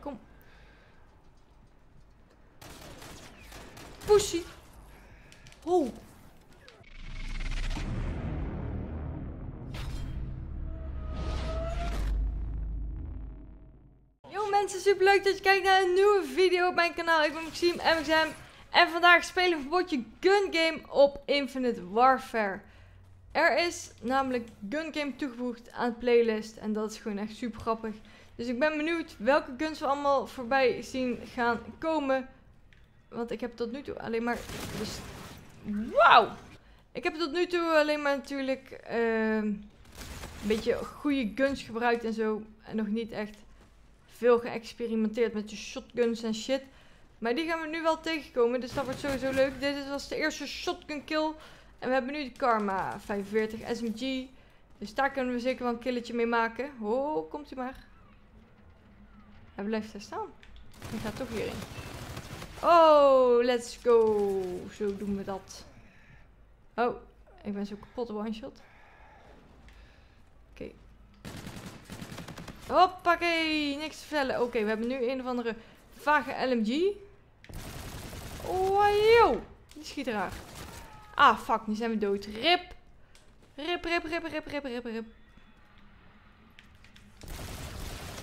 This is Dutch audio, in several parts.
Kom. Pussy. Oh. Yo mensen, super leuk dat je kijkt naar een nieuwe video op mijn kanaal. Ik ben Maxime MXM en vandaag spelen we een potje Gun Game op Infinite Warfare. Er is namelijk Gun Game toegevoegd aan de playlist en dat is gewoon echt super grappig. Dus ik ben benieuwd welke guns we allemaal voorbij zien gaan komen. Want ik heb tot nu toe alleen maar... Dus... Wauw! Ik heb tot nu toe alleen maar natuurlijk ehm, een beetje goede guns gebruikt en zo. En nog niet echt veel geëxperimenteerd met de shotguns en shit. Maar die gaan we nu wel tegenkomen, dus dat wordt sowieso leuk. Dit was de eerste shotgun kill. En we hebben nu de Karma 45 SMG. Dus daar kunnen we zeker wel een killetje mee maken. Oh, komt u maar. Hij blijft daar staan. Hij gaat toch hierin. Oh, let's go. Zo doen we dat. Oh, ik ben zo kapot one shot. Oké. Hoppakee, niks te vertellen. Oké, we hebben nu een of andere vage LMG. Oh. Die schiet raar. Ah, fuck, nu zijn we dood. Rip. Rip, rip, rip, rip, rip, rip, rip.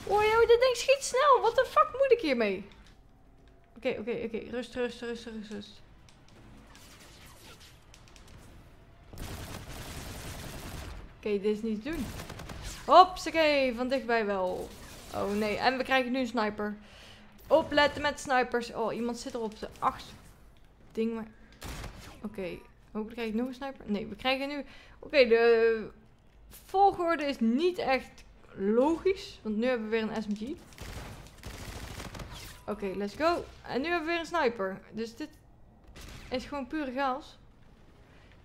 Oh, joh, dit ding schiet snel. Wat de fuck moet ik hiermee? Oké, oké, oké. Rust, rust, rust, rust, rust. Oké, dit is niet te doen. Hopsakee, van dichtbij wel. Oh nee, en we krijgen nu een sniper. Opletten met snipers. Oh, iemand zit er op de acht ding, maar... Oké, Hopelijk krijg ik nog een sniper. Nee, we krijgen nu... Oké, de volgorde is niet echt logisch. Want nu hebben we weer een SMG. Oké, let's go. En nu hebben we weer een sniper. Dus dit is gewoon pure chaos.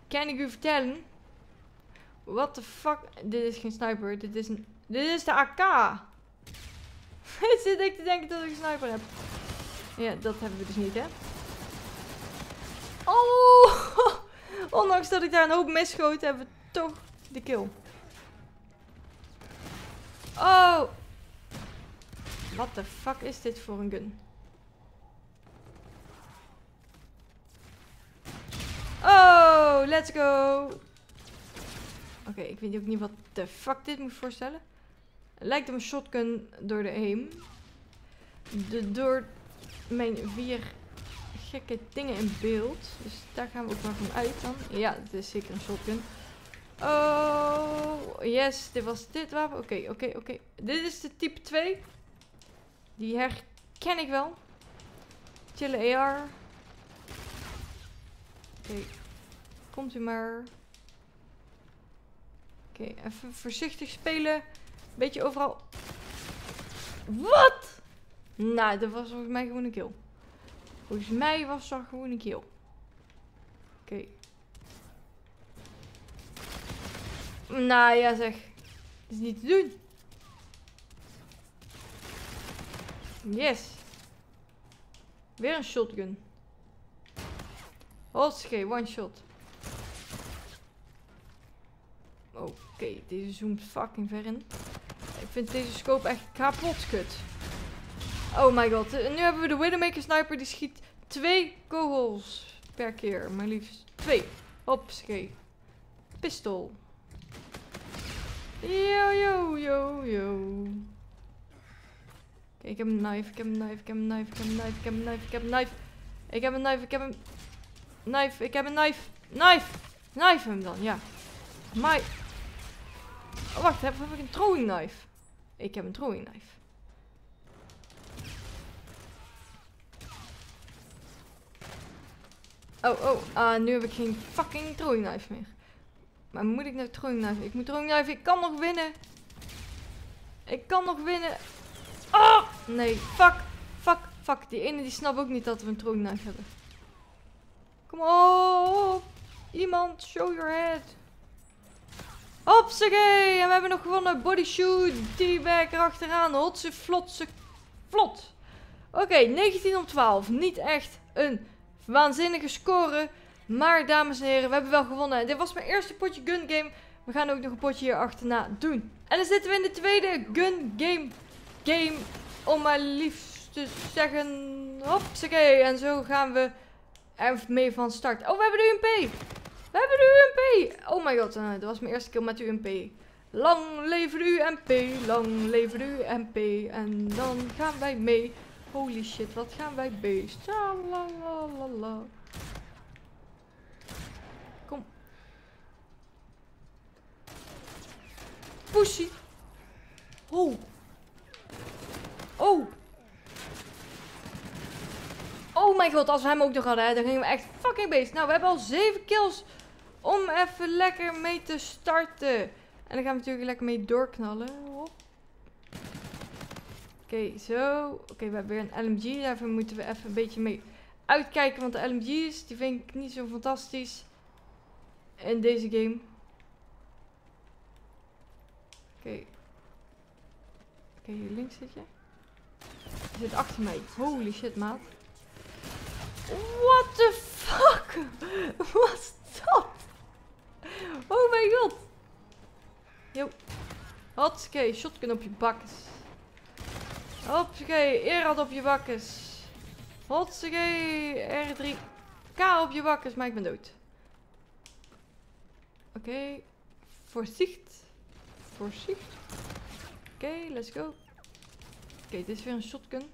Kan ik u vertellen? What the fuck? Dit is geen sniper. Dit is een... Dit is de AK. Zit ik te denken dat ik een sniper heb. Ja, dat hebben we dus niet, hè? Oh! Ondanks dat ik daar een hoop misschoot, hebben we toch de kill. Oh! What the fuck is dit voor een gun? Oh, let's go! Oké, ik weet ook niet wat de fuck dit moet voorstellen. Lijkt op een shotgun door de aim. De, door mijn vier gekke dingen in beeld. Dus daar gaan we ook maar van uit dan. Ja, het is zeker een shotgun. Oh, yes. Dit was dit wapen. Oké, oké, oké. Dit is de type 2. Die herken ik wel. Chille AR. Oké. Komt u maar. Oké, even voorzichtig spelen. Beetje overal. Wat? Nou, dat was volgens mij gewoon een kill. Volgens mij was dat gewoon een kill. Oké. Nou ja zeg. Is niet te doen. Yes. Weer een shotgun. Hotsche, one shot. Oké, deze zoomt fucking ver in. Ik vind deze scope echt kapot kut. Oh my god. Nu hebben we de Widowmaker Sniper. Die schiet twee kogels per keer. Maar liefst twee. Hopsakee. Pistool. Yo, yo, yo, yo. Oké, ik heb een knife, ik heb een knife, ik heb een knife, ik heb een knife, ik heb een knife, ik heb een knife. Ik heb een knife, ik heb een knife, ik heb een knife. Knife! Knife hem dan, ja. Maar... Oh, wacht, heb, heb ik een throwing knife? Ik heb een throwing knife. Oh, oh. Uh, nu heb ik geen fucking throwing knife meer. Maar moet ik nou throwing knife? Ik moet throwing knife. Ik kan nog winnen. Ik kan nog winnen. Oh! Nee. Fuck. Fuck. Fuck. Die ene die snapt ook niet dat we een throwing knife hebben. Kom op. Iemand. Show your head. Hopsakee. En we hebben nog gewonnen. Body shoot. D-bag erachteraan. Hotse flotse. Vlot. Oké. 19 op 12. Niet echt een Waanzinnige score. Maar dames en heren, we hebben wel gewonnen. Dit was mijn eerste potje gun game We gaan ook nog een potje hier achterna doen. En dan zitten we in de tweede gun game game. Om maar liefst te zeggen. Hopsakee. En zo gaan we er mee van start. Oh, we hebben de UMP. We hebben de UMP. Oh my god. Uh, dat was mijn eerste keer met de UMP. Lang leven de UMP. Lang leven de UMP. En dan gaan wij mee. Holy shit. Wat gaan wij beest. la. Kom. Pussy. Oh. Oh. Oh mijn god, als we hem ook nog hadden, dan gingen we echt fucking beest. Nou, we hebben al 7 kills om even lekker mee te starten. En dan gaan we natuurlijk lekker mee doorknallen. Oké, zo. Oké, we hebben weer een LMG. Daarvoor moeten we even een beetje mee uitkijken. Want de LMG's, die vind ik niet zo fantastisch in deze game. Oké. Oké, hier links zit je. Je zit achter mij. Holy shit, maat. What the fuck? Wat dat? Oh mijn god. Yo. Hoppakee, shotgun op je bakkes. Hoppakee, Erad op je bakkes. Hoppakee, R3. K op je bakkes, maar ik ben dood. Oké. Okay. Voorzicht. Voorzicht. Oké, let's go. Oké, dit is weer een shotgun.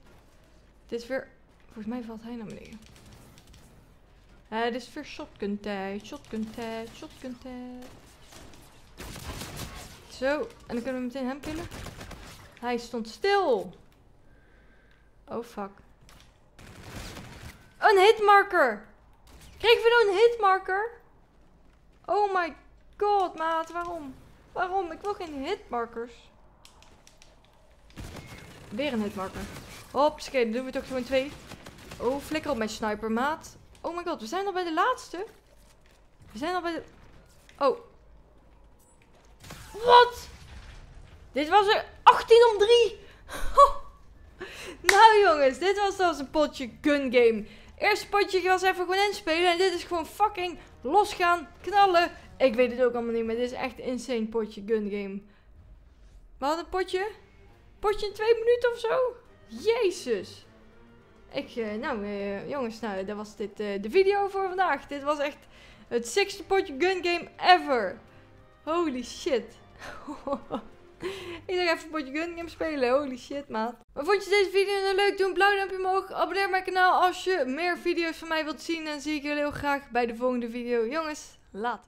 Dit is weer... Volgens mij valt hij naar beneden. Uh, is weer shotgun tijd. Shotgun tijd. Shotgun tijd. Zo. En dan kunnen we meteen hem killen. Hij stond stil. Oh fuck. Een hitmarker. Kregen we nou een hitmarker? Oh my god, maat. Waarom? Waarom? Ik wil geen hitmarkers. Weer een hitmarker. Hopsakee, dan doen we toch gewoon twee. Oh, flikker op mijn sniper, maat. Oh my god, we zijn al bij de laatste. We zijn al bij de... Oh. Wat? Dit was er 18 om 3. nou jongens, dit was dus een potje gun game. Eerste potje was even gewoon inspelen. En dit is gewoon fucking losgaan, knallen. Ik weet het ook allemaal niet, maar dit is echt een insane potje gun game. We hadden een potje. Potje in twee minuten of zo? Jezus. Ik, uh, nou uh, jongens, nou, dat was dit uh, de video voor vandaag. Dit was echt het sixte potje gun game ever. Holy shit. ik dacht even een potje game spelen. Holy shit, maat. Maar vond je deze video nou leuk? Doe een blauw duimpje omhoog. Abonneer mijn kanaal als je meer video's van mij wilt zien. En zie ik jullie heel graag bij de volgende video. Jongens, later.